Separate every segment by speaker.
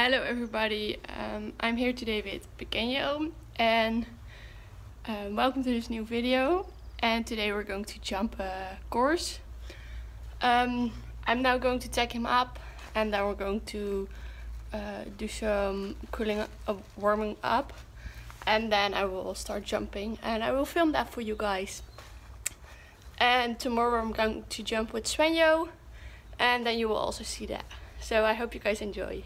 Speaker 1: Hello everybody, um, I'm here today with Pequeño and um, welcome to this new video and today we're going to jump a course. Um, I'm now going to tag him up and then we're going to uh, do some cooling, uh, warming up and then I will start jumping and I will film that for you guys. And tomorrow I'm going to jump with Svenjo and then you will also see that. So I hope you guys enjoy.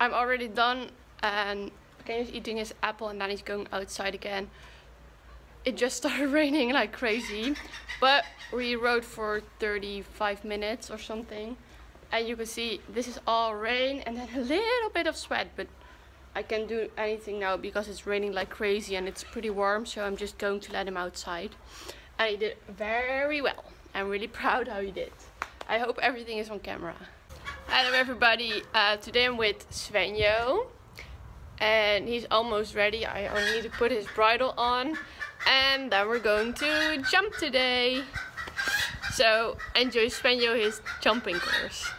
Speaker 1: I'm already done and Kenya's eating his apple and then he's going outside again. It just started raining like crazy, but we rode for 35 minutes or something. And you can see this is all rain and then a little bit of sweat, but I can't do anything now because it's raining like crazy and it's pretty warm, so I'm just going to let him outside. And he did very well. I'm really proud how he did. I hope everything is on camera. Hello everybody, uh, today I'm with Svenjo and he's almost ready. I only need to put his bridle on and then we're going to jump today. So enjoy Svenjo his jumping course.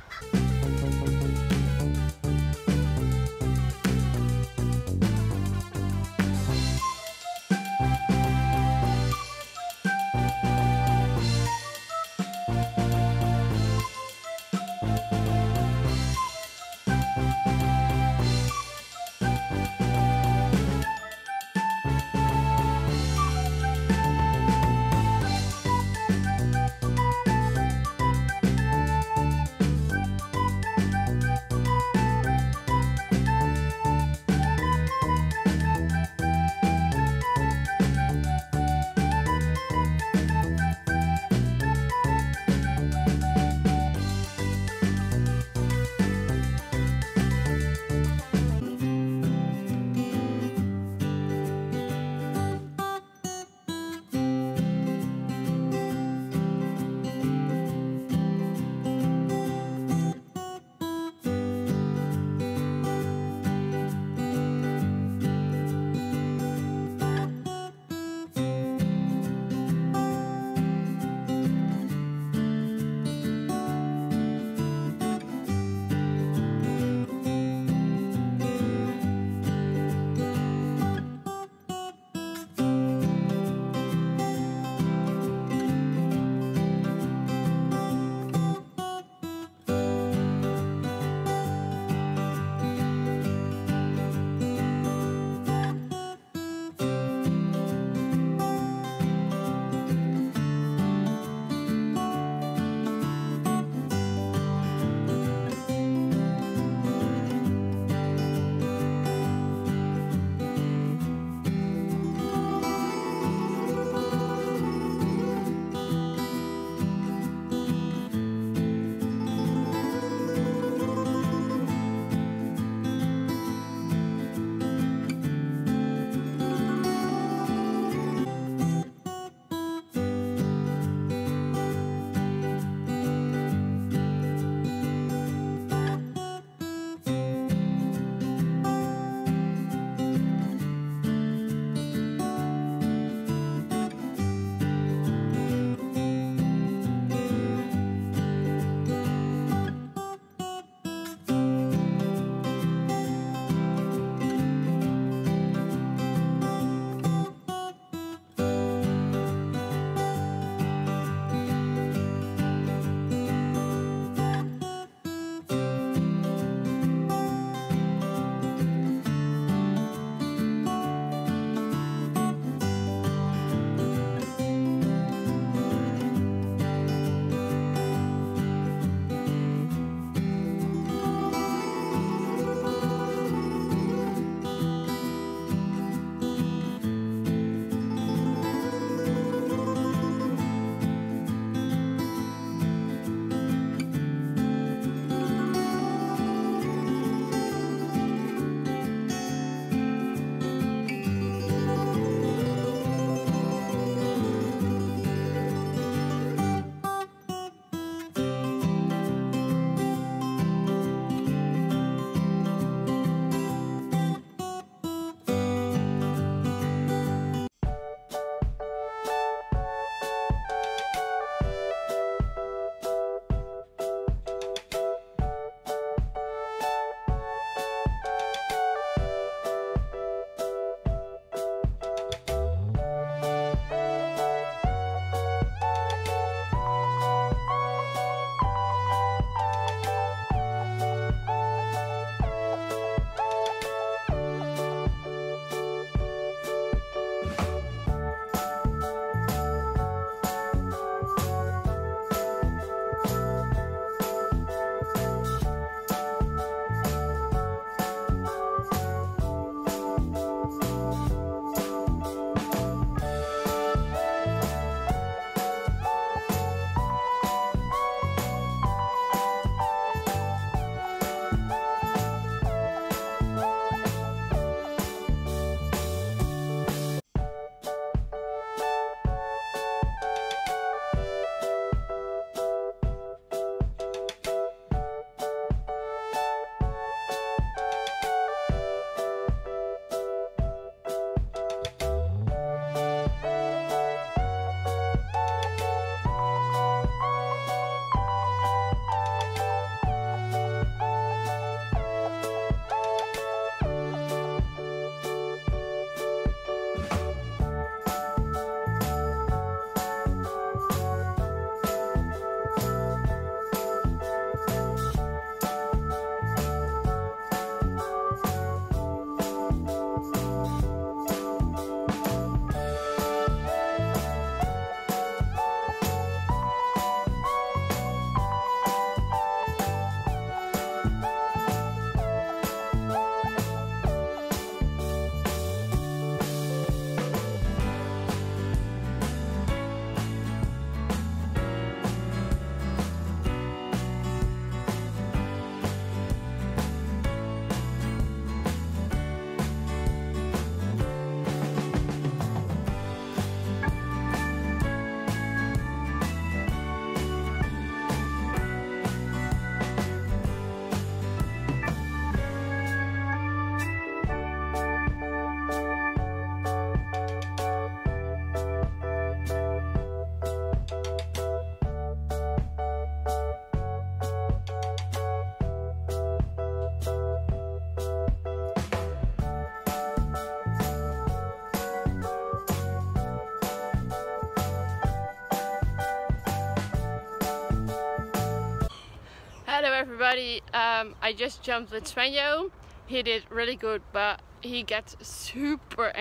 Speaker 1: Everybody, um, I just jumped with Svenjo. He did really good, but he gets super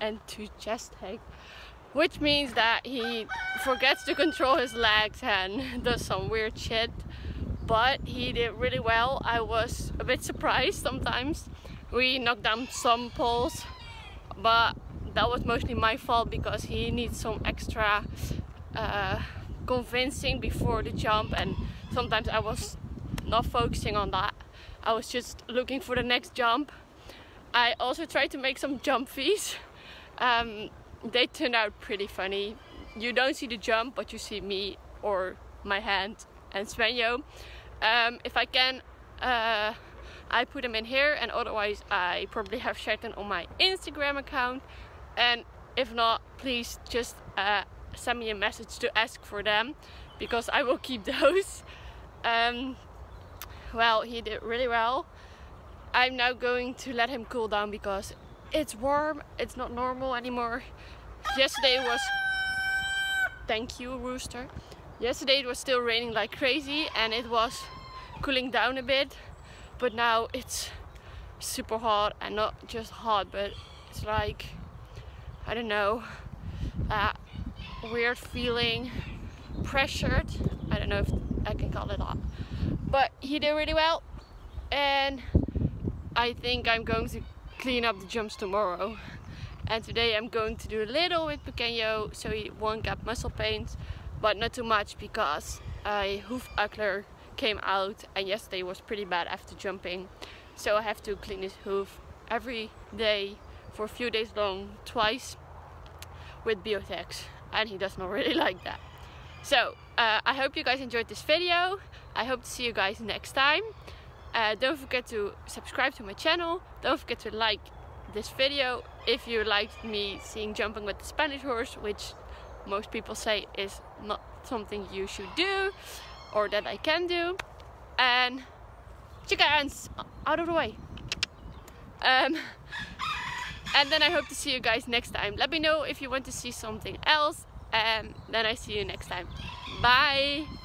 Speaker 1: enthusiastic, which means that he forgets to control his legs and does some weird shit. But he did really well. I was a bit surprised sometimes. We knocked down some poles, but that was mostly my fault because he needs some extra uh, convincing before the jump and sometimes I was not focusing on that. I was just looking for the next jump. I also tried to make some jump fees. Um, they turned out pretty funny. You don't see the jump, but you see me or my hand and Svenjo. Um, if I can, uh, I put them in here and otherwise I probably have shared them on my Instagram account. And if not, please just uh, send me a message to ask for them because I will keep those. Um, well, he did really well. I'm now going to let him cool down because it's warm, it's not normal anymore. Yesterday was, thank you rooster. Yesterday it was still raining like crazy and it was cooling down a bit. But now it's super hot and not just hot, but it's like, I don't know, that weird feeling, pressured. I don't know if I can call it that. But he did really well. And I think I'm going to clean up the jumps tomorrow. And today I'm going to do a little with Pequeño so he won't get muscle pains. But not too much because a hoof buckler came out and yesterday was pretty bad after jumping. So I have to clean his hoof every day for a few days long, twice with Biotex. And he does not really like that. So uh, I hope you guys enjoyed this video. I hope to see you guys next time. Uh, don't forget to subscribe to my channel. Don't forget to like this video if you liked me seeing jumping with the Spanish horse, which most people say is not something you should do or that I can do. And chickens out of the way. Um, and then I hope to see you guys next time. Let me know if you want to see something else and then I see you next time. Bye!